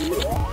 Yeah.